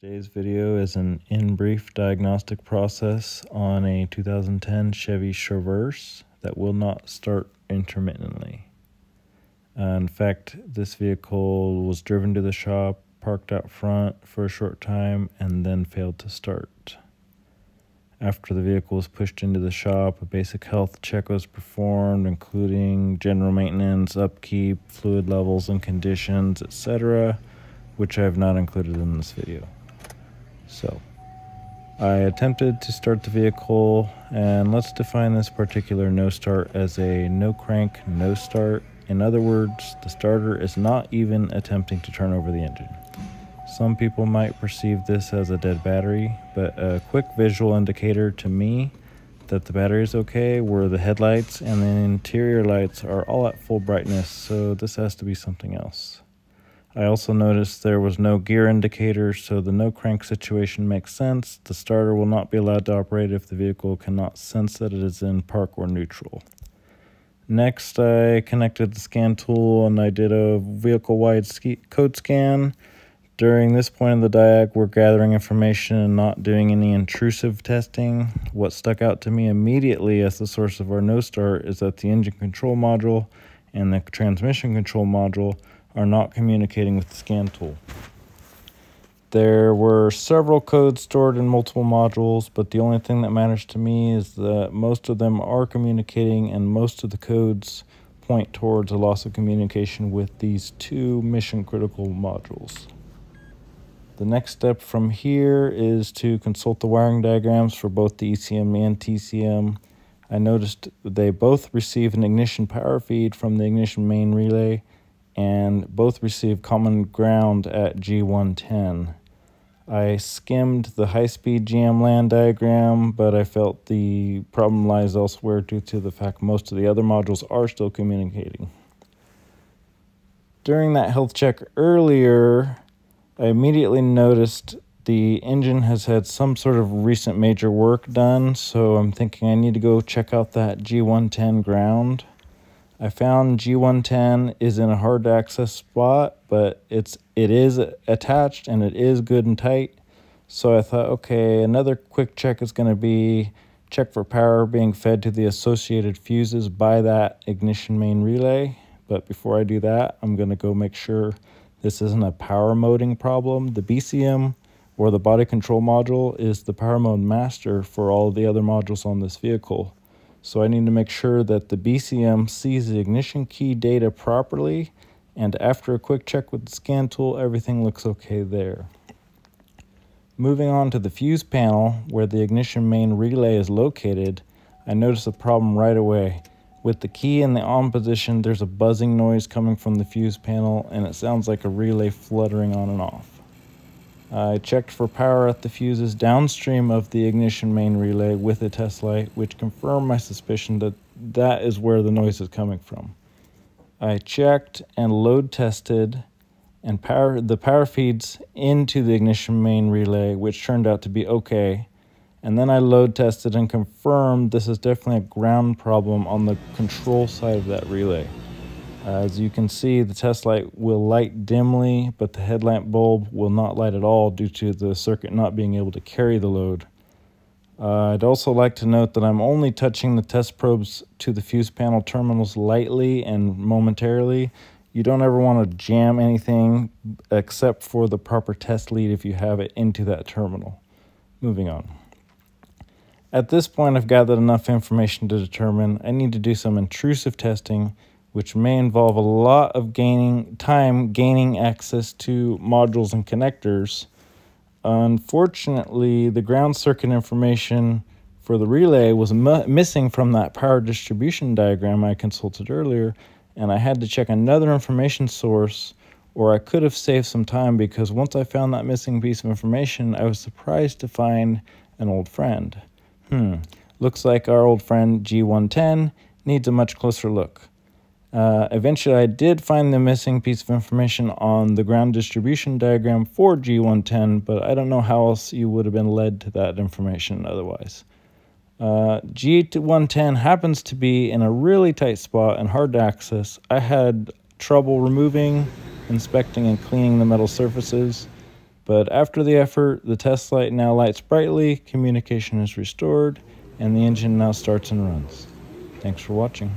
Today's video is an in brief diagnostic process on a 2010 Chevy Traverse that will not start intermittently. Uh, in fact, this vehicle was driven to the shop, parked out front for a short time, and then failed to start. After the vehicle was pushed into the shop, a basic health check was performed, including general maintenance, upkeep, fluid levels and conditions, etc., which I have not included in this video. So I attempted to start the vehicle and let's define this particular no start as a no crank, no start. In other words, the starter is not even attempting to turn over the engine. Some people might perceive this as a dead battery, but a quick visual indicator to me that the battery is okay were the headlights and the interior lights are all at full brightness, so this has to be something else. I also noticed there was no gear indicator, so the no crank situation makes sense. The starter will not be allowed to operate if the vehicle cannot sense that it is in park or neutral. Next, I connected the scan tool and I did a vehicle-wide code scan. During this point of the diag, we're gathering information and not doing any intrusive testing. What stuck out to me immediately as the source of our no start is that the engine control module and the transmission control module are not communicating with the scan tool. There were several codes stored in multiple modules, but the only thing that matters to me is that most of them are communicating and most of the codes point towards a loss of communication with these two mission critical modules. The next step from here is to consult the wiring diagrams for both the ECM and TCM. I noticed they both receive an ignition power feed from the ignition main relay and both received common ground at G110. I skimmed the high-speed GM LAN diagram, but I felt the problem lies elsewhere due to the fact most of the other modules are still communicating. During that health check earlier, I immediately noticed the engine has had some sort of recent major work done, so I'm thinking I need to go check out that G110 ground. I found G110 is in a hard to access spot, but it's it is attached and it is good and tight. So I thought, okay, another quick check is going to be check for power being fed to the associated fuses by that ignition main relay. But before I do that, I'm going to go make sure this isn't a power moding problem. The BCM or the body control module is the power mode master for all the other modules on this vehicle. So I need to make sure that the BCM sees the ignition key data properly and after a quick check with the scan tool, everything looks okay there. Moving on to the fuse panel where the ignition main relay is located, I notice a problem right away. With the key in the on position, there's a buzzing noise coming from the fuse panel and it sounds like a relay fluttering on and off. I checked for power at the fuses downstream of the ignition main relay with a test light, which confirmed my suspicion that that is where the noise is coming from. I checked and load tested and power the power feeds into the ignition main relay, which turned out to be okay. And then I load tested and confirmed this is definitely a ground problem on the control side of that relay. As you can see, the test light will light dimly, but the headlamp bulb will not light at all due to the circuit not being able to carry the load. Uh, I'd also like to note that I'm only touching the test probes to the fuse panel terminals lightly and momentarily. You don't ever want to jam anything except for the proper test lead if you have it into that terminal. Moving on. At this point, I've gathered enough information to determine I need to do some intrusive testing which may involve a lot of gaining time gaining access to modules and connectors. Unfortunately, the ground circuit information for the relay was missing from that power distribution diagram I consulted earlier, and I had to check another information source or I could have saved some time because once I found that missing piece of information, I was surprised to find an old friend. Hmm, looks like our old friend G110 needs a much closer look. Uh, eventually, I did find the missing piece of information on the ground distribution diagram for G110, but I don't know how else you would have been led to that information otherwise. Uh, G110 happens to be in a really tight spot and hard to access. I had trouble removing, inspecting, and cleaning the metal surfaces, But after the effort, the test light now lights brightly, communication is restored, and the engine now starts and runs. Thanks for watching.